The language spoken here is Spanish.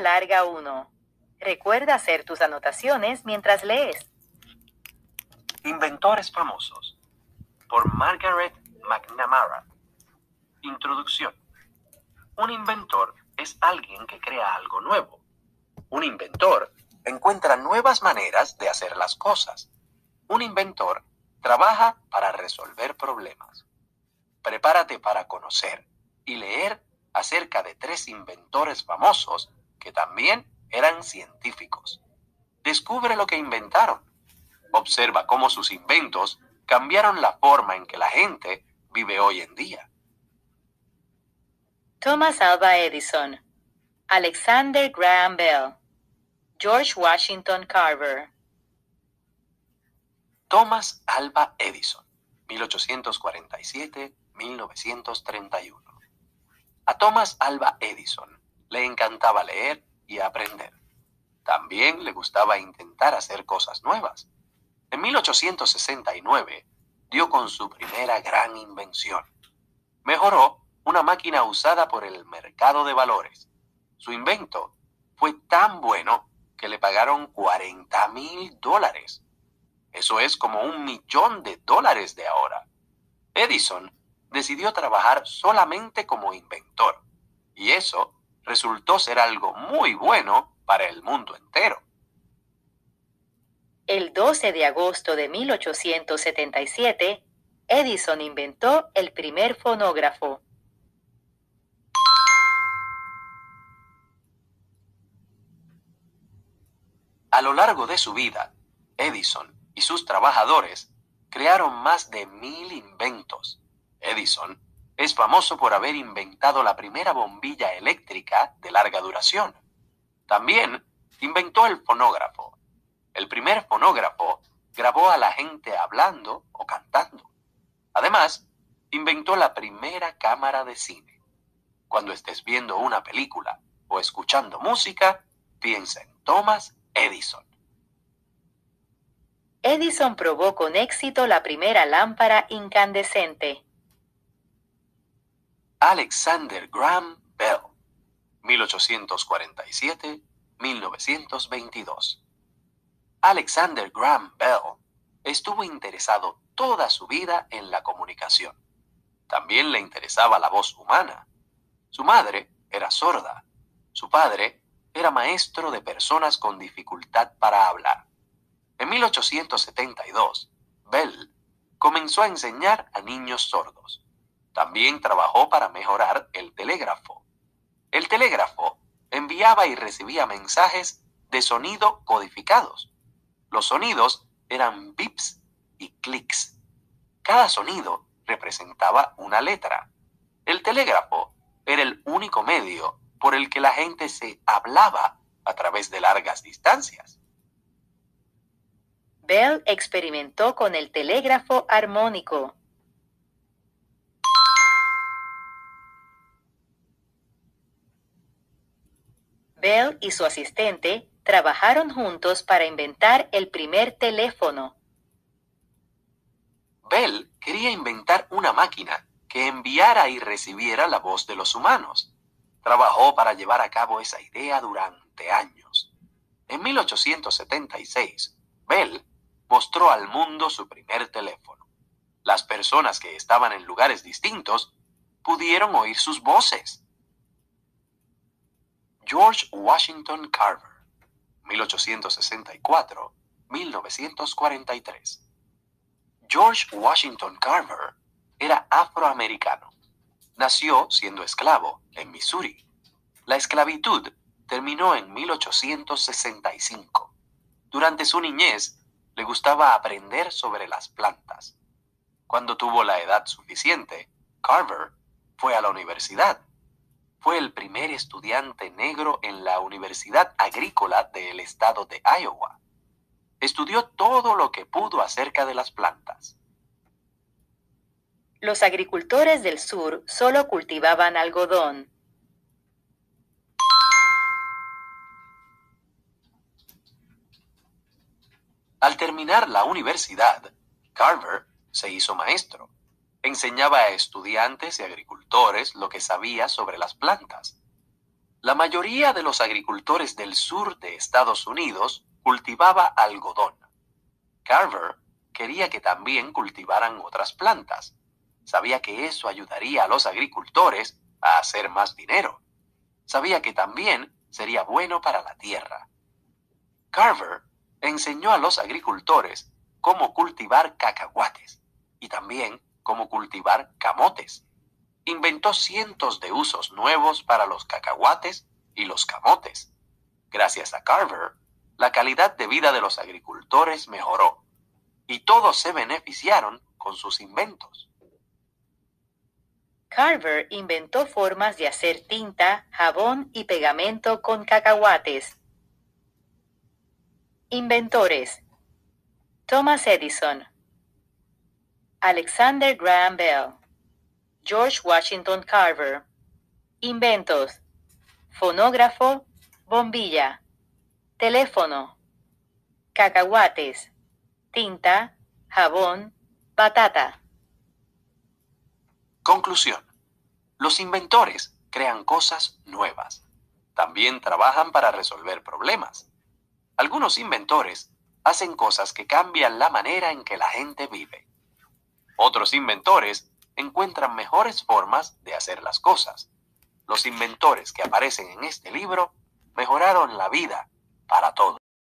larga 1. Recuerda hacer tus anotaciones mientras lees. Inventores famosos. Por Margaret McNamara. Introducción. Un inventor es alguien que crea algo nuevo. Un inventor encuentra nuevas maneras de hacer las cosas. Un inventor trabaja para resolver problemas. Prepárate para conocer y leer acerca de tres inventores famosos que también eran científicos. Descubre lo que inventaron. Observa cómo sus inventos cambiaron la forma en que la gente vive hoy en día. Thomas Alva Edison, Alexander Graham Bell, George Washington Carver. Thomas Alva Edison, 1847-1931. A Thomas Alva Edison le encantaba leer y aprender. También le gustaba intentar hacer cosas nuevas. En 1869 dio con su primera gran invención. Mejoró una máquina usada por el mercado de valores. Su invento fue tan bueno que le pagaron 40 mil dólares. Eso es como un millón de dólares de ahora. Edison decidió trabajar solamente como inventor, y eso resultó ser algo muy bueno para el mundo entero. El 12 de agosto de 1877, Edison inventó el primer fonógrafo. A lo largo de su vida, Edison y sus trabajadores crearon más de mil inventos. Edison es famoso por haber inventado la primera bombilla eléctrica de larga duración. También inventó el fonógrafo. El primer fonógrafo grabó a la gente hablando o cantando. Además, inventó la primera cámara de cine. Cuando estés viendo una película o escuchando música, piensa en Thomas Edison. Edison probó con éxito la primera lámpara incandescente. Alexander Graham Bell, 1847-1922. Alexander Graham Bell estuvo interesado toda su vida en la comunicación. También le interesaba la voz humana. Su madre era sorda. Su padre era maestro de personas con dificultad para hablar. En 1872, Bell comenzó a enseñar a niños sordos. También trabajó para mejorar el telégrafo. El telégrafo enviaba y recibía mensajes de sonido codificados. Los sonidos eran bips y clics. Cada sonido representaba una letra. El telégrafo era el único medio por el que la gente se hablaba a través de largas distancias. Bell experimentó con el telégrafo armónico. Bell y su asistente trabajaron juntos para inventar el primer teléfono. Bell quería inventar una máquina que enviara y recibiera la voz de los humanos. Trabajó para llevar a cabo esa idea durante años. En 1876, Bell mostró al mundo su primer teléfono. Las personas que estaban en lugares distintos pudieron oír sus voces. George Washington Carver, 1864-1943. George Washington Carver era afroamericano. Nació siendo esclavo en Missouri. La esclavitud terminó en 1865. Durante su niñez, le gustaba aprender sobre las plantas. Cuando tuvo la edad suficiente, Carver fue a la universidad fue el primer estudiante negro en la Universidad Agrícola del estado de Iowa. Estudió todo lo que pudo acerca de las plantas. Los agricultores del sur solo cultivaban algodón. Al terminar la universidad, Carver se hizo maestro enseñaba a estudiantes y agricultores lo que sabía sobre las plantas. La mayoría de los agricultores del sur de Estados Unidos cultivaba algodón. Carver quería que también cultivaran otras plantas. Sabía que eso ayudaría a los agricultores a hacer más dinero. Sabía que también sería bueno para la tierra. Carver enseñó a los agricultores cómo cultivar cacahuates y también cómo cultivar camotes. Inventó cientos de usos nuevos para los cacahuates y los camotes. Gracias a Carver, la calidad de vida de los agricultores mejoró y todos se beneficiaron con sus inventos. Carver inventó formas de hacer tinta, jabón y pegamento con cacahuates. Inventores. Thomas Edison. Alexander Graham Bell. George Washington Carver. Inventos. Fonógrafo, bombilla, teléfono, cacahuates, tinta, jabón, batata. Conclusión. Los inventores crean cosas nuevas. También trabajan para resolver problemas. Algunos inventores hacen cosas que cambian la manera en que la gente vive. Otros inventores encuentran mejores formas de hacer las cosas. Los inventores que aparecen en este libro mejoraron la vida para todos.